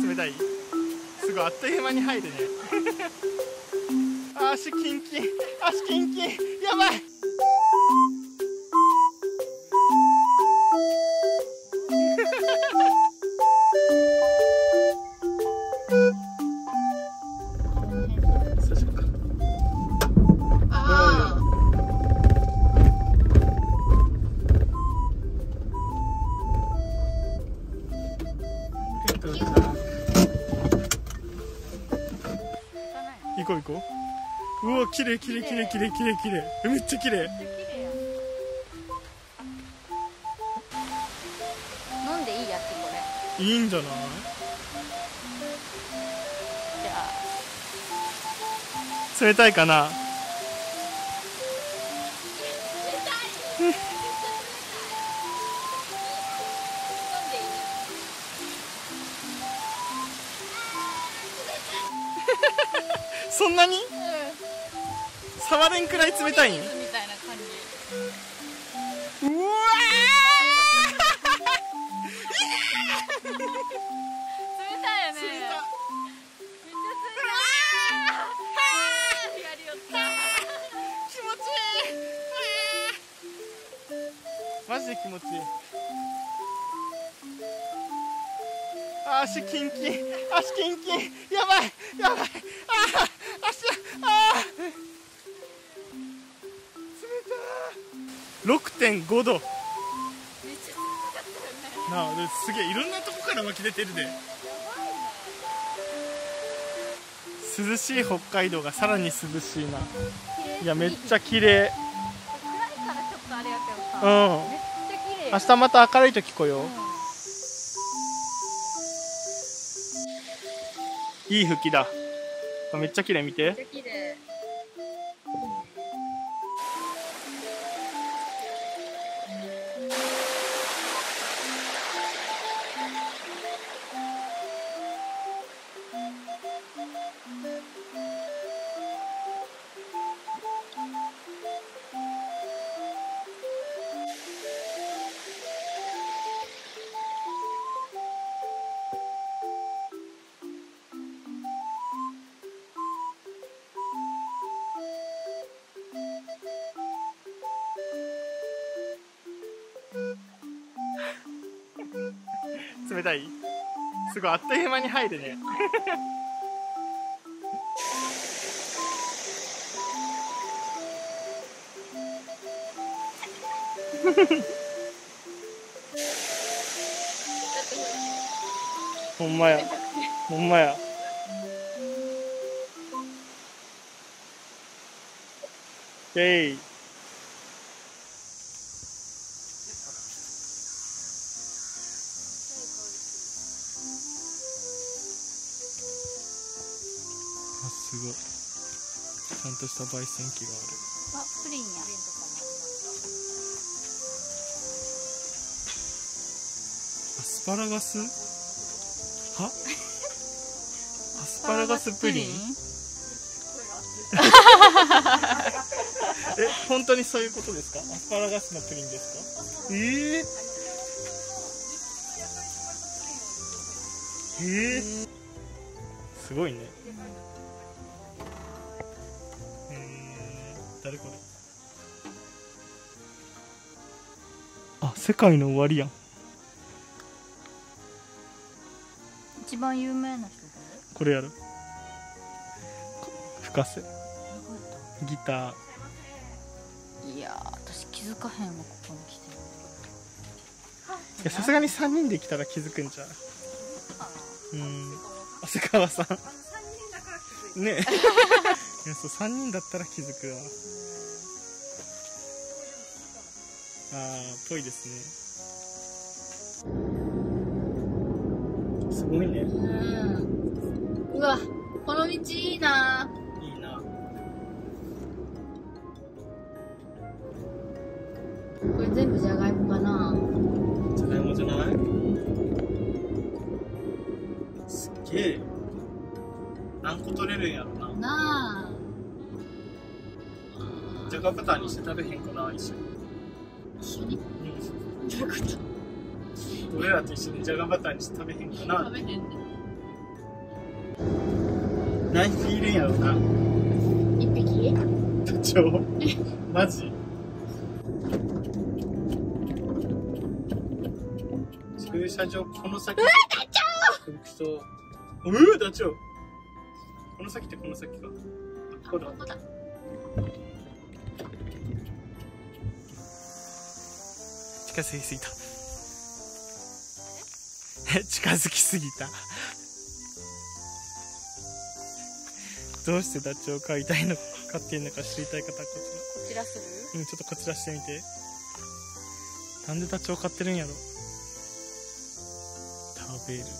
冷たい。すごいあっという間に入るね。足キンキン。足キンキン。やばい。こう行こう。うわ綺麗綺麗綺麗綺麗綺麗綺麗。めっちゃ綺麗。飲んでいいやってこれいいん。じゃないじゃあ冷たいかな触れんくらい冷たいん？うわー。冷たいよね。気持ちいい。マジで気持ちいい。足キンキン。足キンキン。やばい。やばい。あ6.5度。なあですげえいろんなとこから湧き出てるで。涼しい北海道がさらに涼しいな。いやめっちゃ綺麗。うん。明日また明るい時来よう。いい吹きだ。あめっちゃ綺麗見て。めっちゃ綺麗冷たい。すごいあっという間に入るね。ほんまや。ほんまや。えい。あすごい。ちゃんとした焙煎機がある。あプリンや。アスパラガス？は？アスパラガスプリン？え本当にそういうことですか？アスパラガスのプリンですか？えー、えー、すごいね誰これ。あ世界の終わりやん。一番有名な人これやる深瀬ギター。誰いやー私気づかへんわここに来て。いやさすがに3人で来たら気づくんじゃう？うん。汗川さん。ね。え いやそう3人だったら気づくわ。あーぽいですね。すごいね。うん。うわこの道いいな。いいな。これ全部じゃがいもかな。じゃがいもじゃない？すっげえ。何個取れるんやろじゃがバターにして食べへんかな一緒に。あ一緒にうん。俺らと一緒にじゃがバターにして食べへんかな。食べへんね何匹いるんやろな一匹？ダチョウマジ？駐車場この先。うわダチョウ！行くとうわダチョウ。この先ってこの先か。あここだここだ近づきすぎた。近づきすぎた？どうしてダチョウを飼いたいのか飼っているのか知りたい方はここちらする？ちらうんちょっとこちらしてみて。なんでダチョウ飼ってるんやろ？食べるため。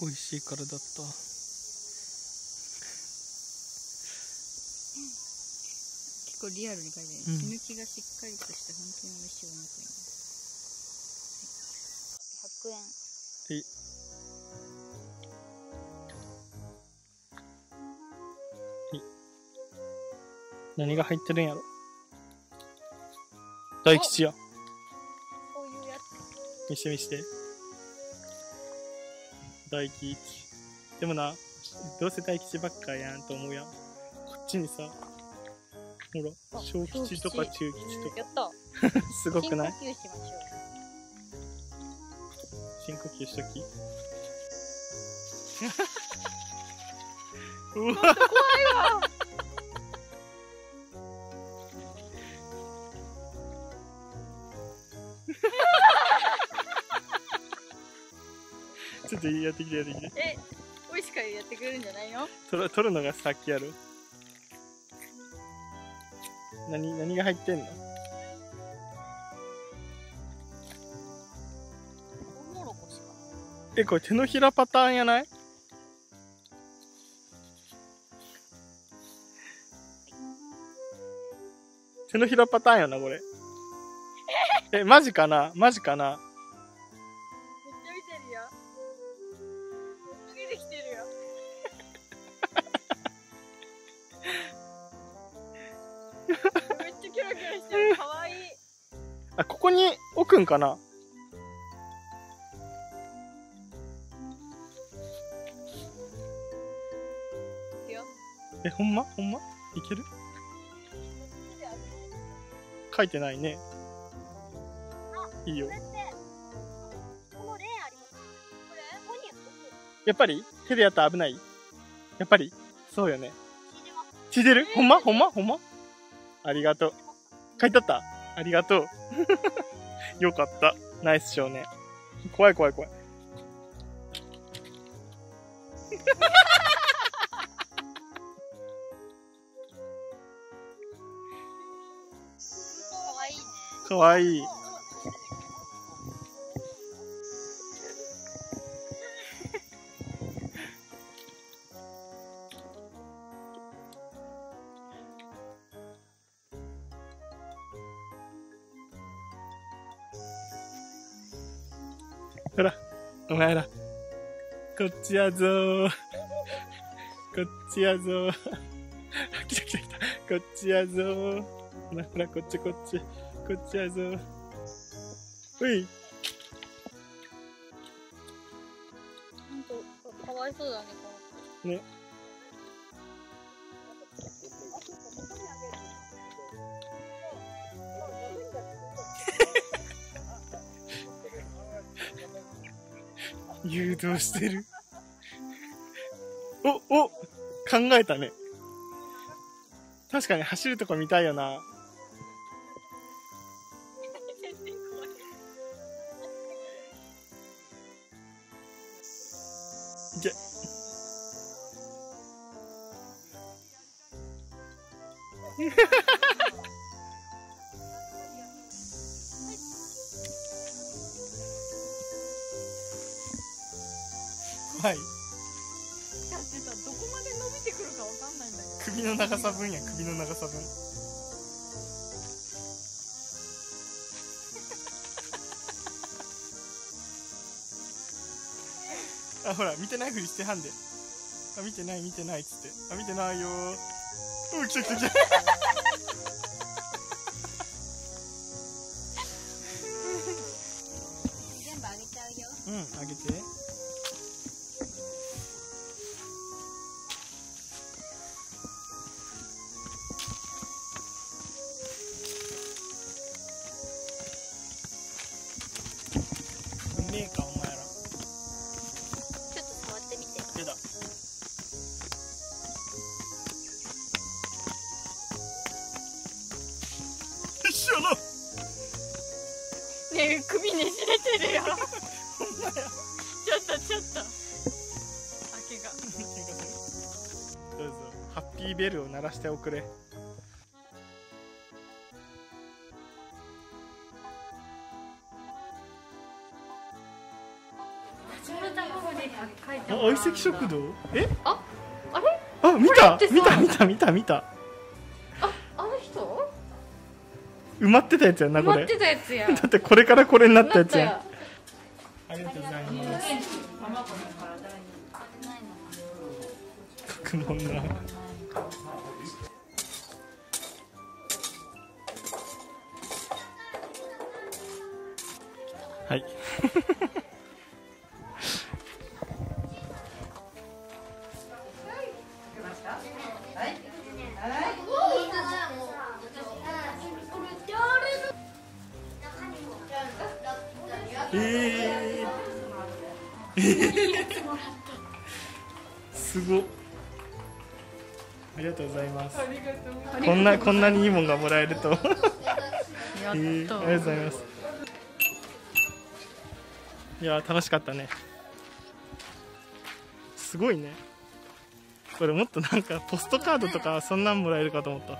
美味しいからだった結構リアルに書いてうん。る、血抜きがしっかりとして本当に美味しいお肉になる。100円。え。何が入ってるんやろ。大吉や。こういうやつ。見して見して。大吉。でもなどうせ大吉ばっかやんと思うやん。こっちにさ小吉とか中吉とやった。か すごくない？深呼吸しましょ深呼吸しときう。わう怖いわちょっとやってきてやってきて。え美味しくやってくれるんじゃないの？取る取るのがさっきやる何何が入ってんの？えこれ手のひらパターンやない？手のひらパターンやなこれ。えマジかな？マジかな？あここに置くんかな？えほんま？ほんま？いける？書いてないね。いいよ。やっぱり？手でやったら危ない？やっぱり？そうよね。聞いてます。聞いてる？ほんま？ほんま？ほんま？ありがとう。書いてあった？ありがとう。よかった。ナイス少年。怖い怖い怖い。かわいいほら、お前ら。こっちやぞー。こっちやぞー。来た来た来た。こっちやぞー。ほらほら、こっちこっち。こっちやぞー。ほい。ほんとかわいそうだねこのね。誘導してる。お、お、考えたね。確かに走るとこ見たいよな。いけ。はい。だってさどこまで伸びてくるかわかんないんだけど首の長さ分や、首の長さ分。あ、ほら、見てないふりしてはんで。あ、見てない、見てないっつって。あ、見てないよー。お、来た来た来た。ベルを鳴らしておくれ。あ相席食堂？え？ああれ？あ見こた見た見た見た見た。ああの人？埋まってたやつやなこれ。待ってたやつや。だってこれからこれになったやつやありがとうございます。書くもんなえー、えー、すごっ。ありがとうございます。こんなこんなにいいもんがもらえると。えー、ありがとうございますいや楽しかったね。すごいね。これもっとなんかポストカードとかそんなんもらえるかと思った。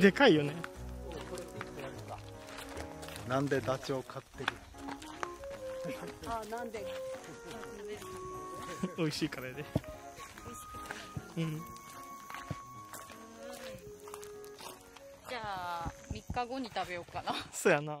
でかいよね。なんでダチョウ飼ってる？あなんで？美味しいからやで。うん。じゃあ3日後に食べようかな。そうやな